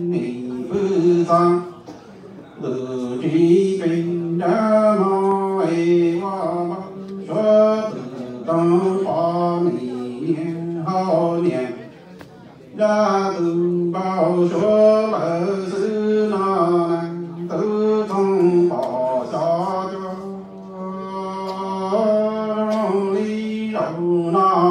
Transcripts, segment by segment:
弥不藏，如今跟着我为我们说不等把明年好年，让同胞说了是那难都从报下着，里有那。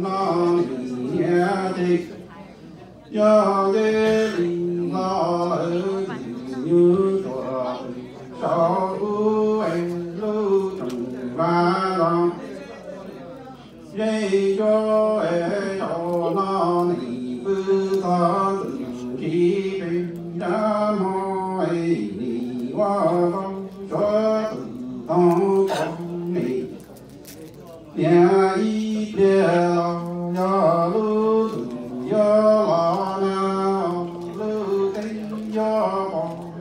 那里的，要的领导了有多少为路中万让，人家哎要那里不他自己被那么哎你。我当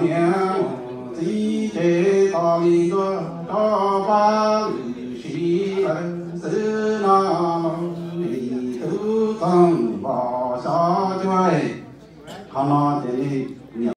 我来是哪哪里，都从跑下的，手里让那里呀咖喱呀么年这样。阿里个，大里个招巴里是是那么，里头藏把下卷，看那这里。